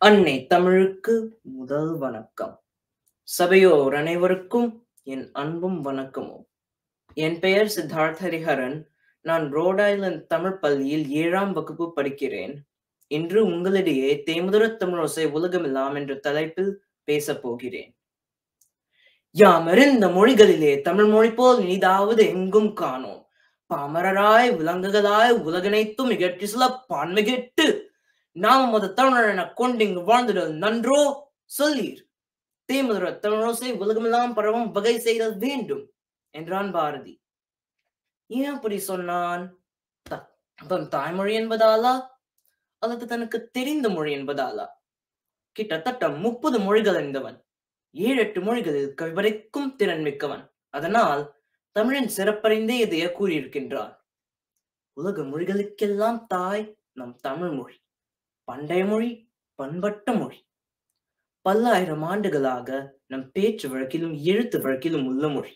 அன்னை தமிழுக்கு முதல் வணக்கம். சபையோர் அனைவருக்கும் என் அன்பும் வணக்கமும். என் பெயர் சித்தார்த் ஹரிஹரன். நான் ரோட் ஐலண்ட் தமிழ் பள்ளியில் ஏழாம் வகுப்பு படிக்கிறேன். இன்று உங்களிடையே தேமுதர தமிழோசை உலகமில்லாம் என்ற தலைப்பில் பேசப் போகிறேன். யாமறிந்த மொழிகளிலே தமிழ் மொழி போல் இனிதாவது எங்கும் காணோம். பாமரராய் விலங்குகளாய் உலகனைத்தும் இகற்றி சில பான்மிகிட்டு நாம் முத தமிழன கொண்டிங்கு வாழ்ந்திடல் நன்றோ சொல்லீர் தேமுதர தமிழோசை உலகமெல்லாம் பரவும் வகை செய்தல் வேண்டும் என்றான் பாரதி. ஏன் அப்படி சொன்னான்? தன் தாய்மொழி என்பதாலா? அல்லது தனக்கு தெரிந்த மொழி என்பதாலா? கிட்டத்தட்ட முப்பது மொழிகள் அறிந்தவன் ஏழு எட்டு மொழிகளில் கவிபடைக்கும் திறன் மிக்கவன். அதனால் தமிழின் சிறப்பறிந்தே இதைய கூறியிருக்கின்றான். உலக மொழிகளுக்கெல்லாம் தாய் நம் தமிழ் மொழி. பண்டைய மொழி பண்பட்ட மொழி. பல்லாயிரம் ஆண்டுகளாக நம் பேச்சு வழக்கிலும் எழுத்து வழக்கிலும் உள்ள மொழி.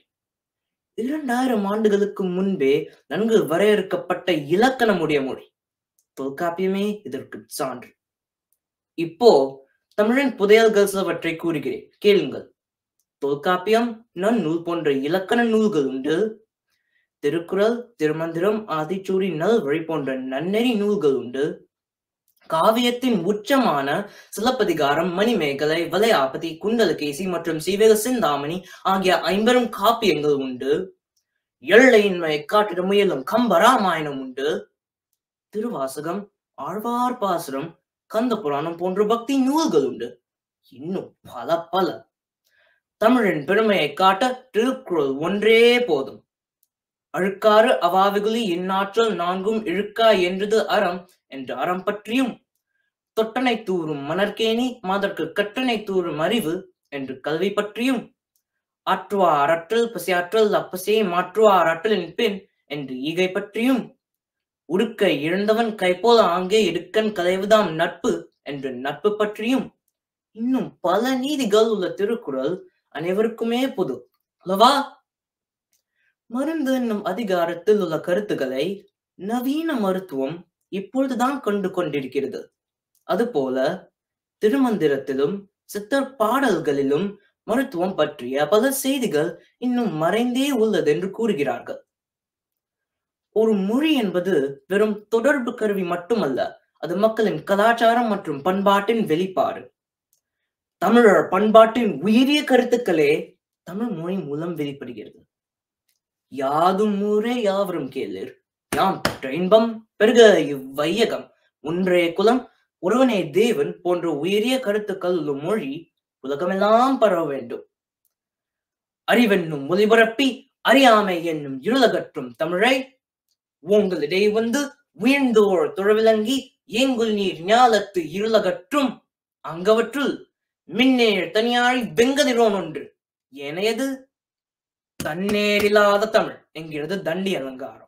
இரண்டாயிரம் ஆண்டுகளுக்கு முன்பே நன்கு வரையறுக்கப்பட்ட இலக்கணமுடைய மொழி. தொல்காப்பியமே இதற்கு சான்று. இப்போ தமிழின் புதையல்கள் சிலவற்றை கூறுகிறேன். கேளுங்கள். தொல்காப்பியம் நன்னூல் போன்ற இலக்கண நூல்கள் உண்டு. திருக்குறள் திருமந்திரம் ஆதிச்சூடி நல்வழி போன்ற நன்னெறி நூல்கள் உண்டு. காவியத்தின் உச்சமான சிலப்பதிகாரம் மணிமேகலை வலையாபதி குண்டலகேசி மற்றும் சீவக சிந்தாமணி ஆகிய ஐம்பெரும் காப்பியங்கள் உண்டு. எல்லையின்மை காட்டிட முயலும் கம்பராமாயணம் உண்டு. திருவாசகம் ஆழ்வார் பாசுரம் கந்த புராணம் போன்ற பக்தி நூல்கள் உண்டு. இன்னும் பல பல. தமிழின் பெருமையை காட்ட திருக்குறள் ஒன்றே போதும். அழுக்காறு அவாவிகுலி இந்நாற்றல் நான்கும் இழுக்கா என்றது அறம் என்று அறம் பற்றியும் தொட்டனை தூறும் மணற்கேணி மாதற்கு கட்டணை தூறும் அறிவு என்று கல்வி பற்றியும் ஆற்றுவா அறற்றல் பசியாற்றல் அப்பசே மாற்றுவா அறற்றலின் பின் என்று ஈகை பற்றியும் உடுக்க இழந்தவன் கைப்போல ஆங்கே இடுக்கன் கலைவுதாம் நட்பு என்று நட்பு பற்றியும் இன்னும் பல நீதிகள் உள்ள திருக்குறள் அனைவருக்குமே பொது. அல்லவா? மருந்து என்னும் அதிகாரத்தில் உள்ள கருத்துக்களை நவீன மருத்துவம் இப்பொழுதுதான் கண்டு கொண்டிருக்கிறது. அதுபோல திருமந்திரத்திலும் சித்தர் பாடல்களிலும் மருத்துவம் பற்றிய பல செய்திகள் இன்னும் மறைந்தே உள்ளது என்று கூறுகிறார்கள். ஒரு மொழி என்பது வெறும் தொடர்பு கருவி மட்டுமல்ல அது மக்களின் கலாச்சாரம் மற்றும் பண்பாட்டின் வெளிப்பாடு. தமிழர் பண்பாட்டின் உயரிய கருத்துக்களே தமிழ் மொழி மூலம் வெளிப்படுகிறது. யாதும் ஊரே யாவரும் கேளிர் யாம் இன்பம் பெருக இவ்வையகம். ஒன்றே குலம் ஒருவனே தேவன் போன்ற உயரிய கருத்துக்கள் மொழி உலகமெல்லாம் பரவ வேண்டும். அறிவென்னும் ஒளிபரப்பி அறியாமை என்னும் இருளகற்றும் தமிழை உங்களிடையே வந்து உயர்ந்தோர் துறவிலங்கி ஏங்குல் நீர் ஞாலத்து இருளகற்றும் அங்கவற்றுள் மின்னேழ் தனியாழி வெங்கதிரோன் ஒன்று. ஏனையது தன்னேரில்லாத தமிழ் என்கிறது தண்டி அலங்காரம்.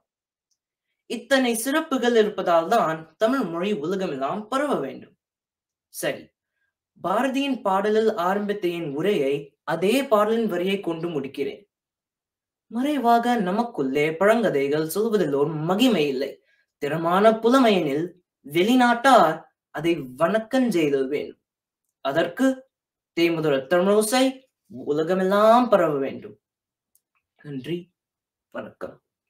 இத்தனை சிறப்புகள் இருப்பதால் தான் தமிழ் மொழி உலகமெல்லாம் பரவ வேண்டும். சரி பாரதியின் பாடலில் ஆரம்பித்த என் உரையை அதே பாடலின் வரியை கொண்டு முடிக்கிறேன். மறைவாக நமக்குள்ளே பழங்கதைகள் சொல்வதில் ஒரு மகிமை இல்லை. திறமான புலமையனில் வெளிநாட்டார் அதை வணக்கம் செய்தல் வேண்டும். அதற்கு தேமுதுர தமிழோசை உலகமெல்லாம் பரவ வேண்டும். நன்றி வணக்கம்.